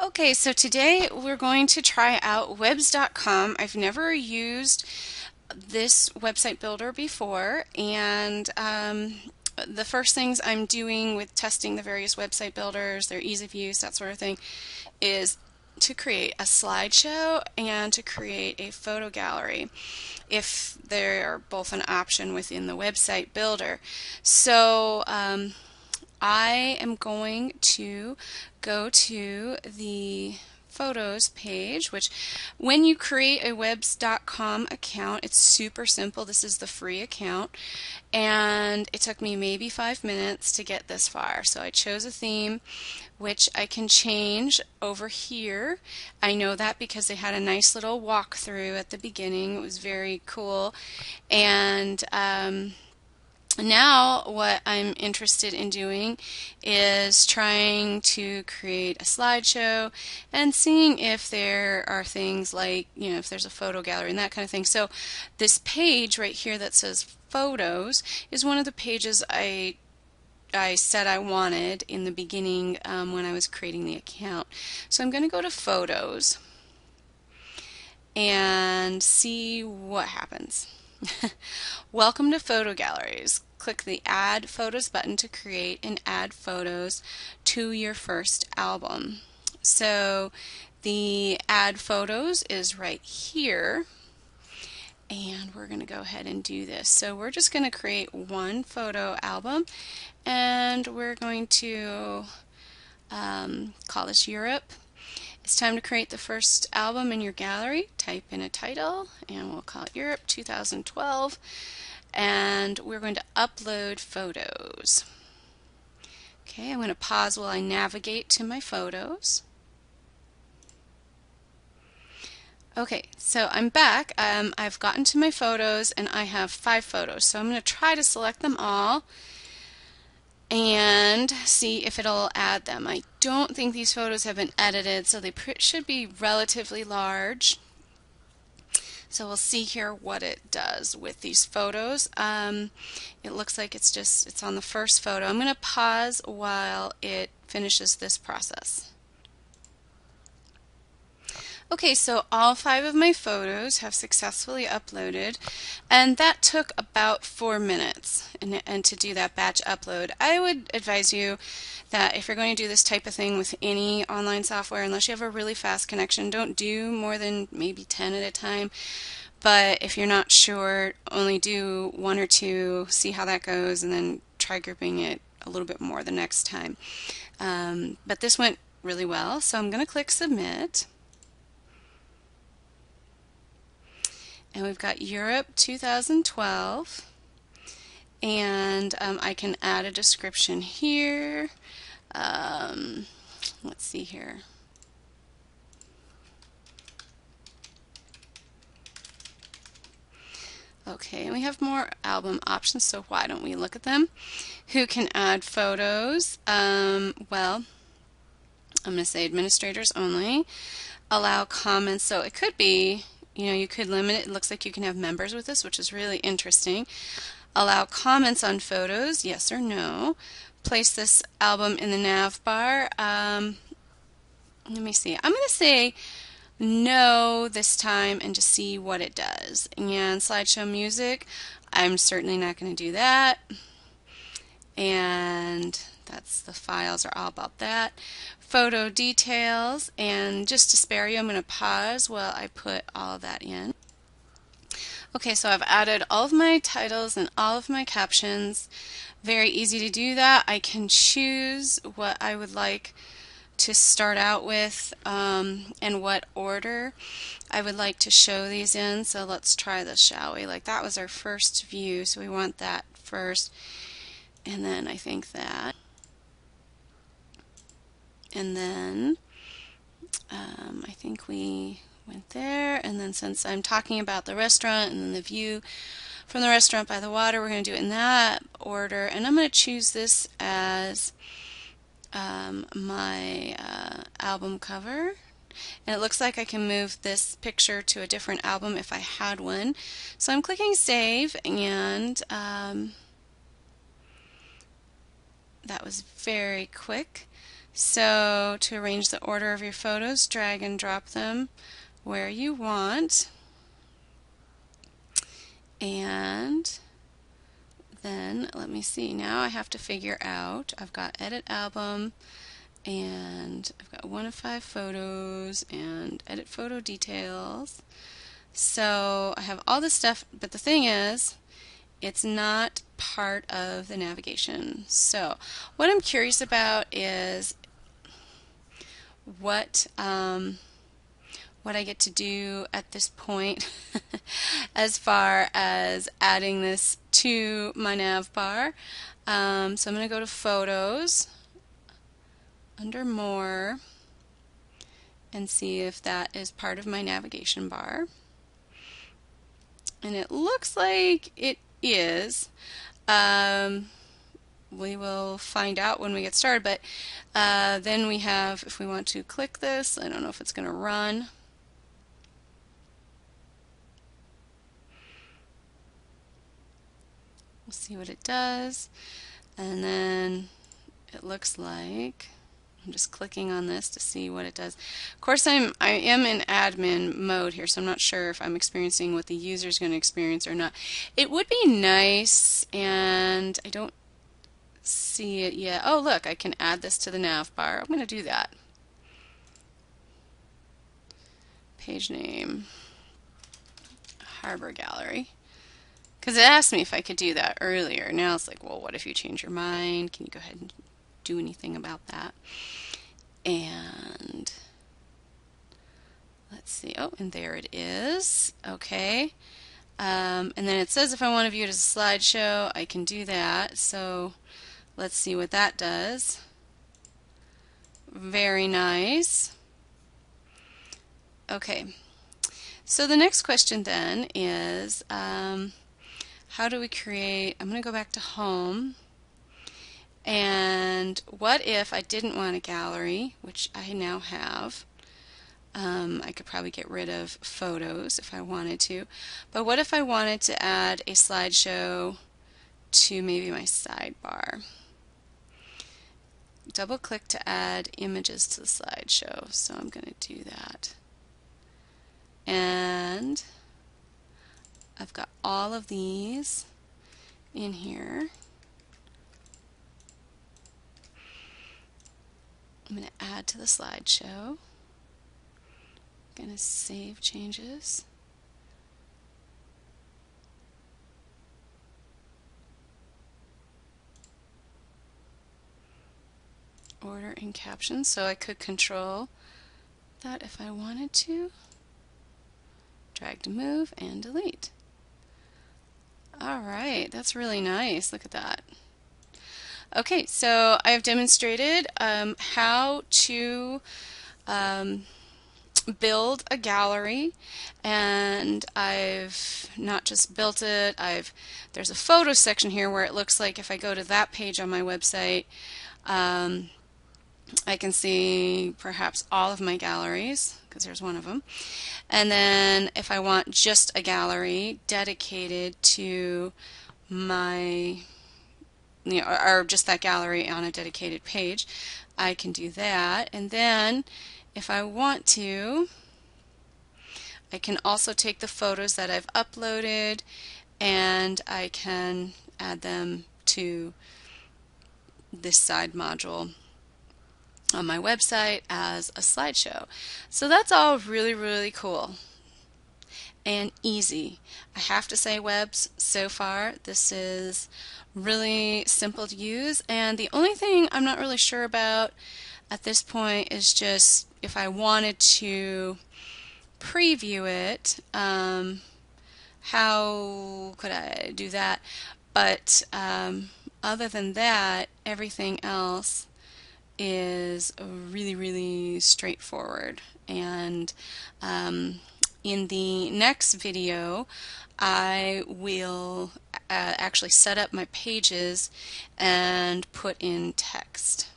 Okay, so today we're going to try out webs.com. I've never used this website builder before and um, the first things I'm doing with testing the various website builders, their ease of use, that sort of thing, is to create a slideshow and to create a photo gallery if they're both an option within the website builder. So um, I am going to go to the photos page which when you create a webs.com account it's super simple. This is the free account. And it took me maybe five minutes to get this far. So I chose a theme which I can change over here. I know that because they had a nice little walkthrough at the beginning. It was very cool. And um, now what I'm interested in doing is trying to create a slideshow and seeing if there are things like, you know, if there's a photo gallery and that kind of thing. So this page right here that says photos is one of the pages I I said I wanted in the beginning um, when I was creating the account. So I'm going to go to photos and see what happens. Welcome to photo galleries click the Add Photos button to create and add photos to your first album. So the Add Photos is right here. And we're going to go ahead and do this. So we're just going to create one photo album and we're going to um, call this Europe. It's time to create the first album in your gallery. Type in a title and we'll call it Europe 2012 and we're going to upload photos. Okay, I'm going to pause while I navigate to my photos. Okay, so I'm back. Um, I've gotten to my photos and I have five photos. So I'm going to try to select them all and see if it'll add them. I don't think these photos have been edited, so they should be relatively large. So we'll see here what it does with these photos. Um, it looks like it's just, it's on the first photo. I'm going to pause while it finishes this process. Okay, so all five of my photos have successfully uploaded, and that took about four minutes and, and, to do that batch upload. I would advise you that if you're going to do this type of thing with any online software, unless you have a really fast connection, don't do more than maybe 10 at a time. But if you're not sure, only do one or two, see how that goes, and then try grouping it a little bit more the next time. Um, but this went really well, so I'm going to click Submit. And we've got Europe 2012 and um, I can add a description here um, let's see here Okay, we have more album options, so why don't we look at them? Who can add photos? Um, well, I'm going to say administrators only. Allow comments, so it could be you know, you could limit it. It looks like you can have members with this, which is really interesting. Allow comments on photos, yes or no. Place this album in the nav bar. Um, let me see. I'm going to say no this time and just see what it does. And slideshow music, I'm certainly not going to do that. And that's the files are all about that. Photo details, and just to spare you, I'm going to pause while I put all that in. Okay, so I've added all of my titles and all of my captions. Very easy to do that. I can choose what I would like to start out with um, and what order I would like to show these in. So let's try this, shall we? Like that was our first view, so we want that first. And then I think that. And then um, I think we went there. And then since I'm talking about the restaurant and then the view from the restaurant by the water we're going to do it in that order. And I'm going to choose this as um, my uh, album cover. And it looks like I can move this picture to a different album if I had one. So I'm clicking save and um, that was very quick So to arrange the order of your photos, drag and drop them where you want. And then let me see now I have to figure out I've got edit album and I've got one of five photos and edit photo details so I have all this stuff but the thing is it's not part of the navigation so what I'm curious about is what um, what I get to do at this point as far as adding this to my nav bar. Um, so I'm going to go to Photos, under More, and see if that is part of my navigation bar. And it looks like it is. Um, we will find out when we get started, but uh, then we have, if we want to click this, I don't know if it's going to run. We'll see what it does. And then it looks like I'm just clicking on this to see what it does. Of course, I'm I am in admin mode here, so I'm not sure if I'm experiencing what the user is going to experience or not. It would be nice, and I don't see it yet. Oh, look, I can add this to the nav bar. I'm going to do that. Page name, Harbor Gallery. Because it asked me if I could do that earlier. Now it's like, well, what if you change your mind? Can you go ahead and do anything about that? And let's see. Oh, and there it is. Okay. Um, and then it says if I want to view it as a slideshow, I can do that. So let's see what that does. Very nice. Okay. So the next question then is, um, how do we create, I'm going to go back to home. And what if I didn't want a gallery, which I now have. Um, I could probably get rid of photos if I wanted to. But what if I wanted to add a slideshow to maybe my sidebar? Double click to add images to the slideshow. So I'm going to do that. And I've got all of these in here. I'm going to add to the slideshow. I'm Going to save changes. Order and caption, so I could control that if I wanted to. Drag to move and delete. All right, that's really nice. Look at that. Okay, so I've demonstrated um, how to um, build a gallery and I've not just built it, I've there's a photo section here where it looks like if I go to that page on my website um, I can see perhaps all of my galleries because there's one of them. And then if I want just a gallery dedicated to my, you know, or, just that gallery on a dedicated page, I can do that. And then if I want to, I can also take the photos that I've uploaded and I can add them to this side module on my website as a slideshow. So that's all really, really cool and easy. I have to say webs so far this is really simple to use and the only thing I'm not really sure about at this point is just if I wanted to preview it um, how could I do that but um, other than that everything else is really, really straightforward. And um, in the next video, I will uh, actually set up my pages and put in text.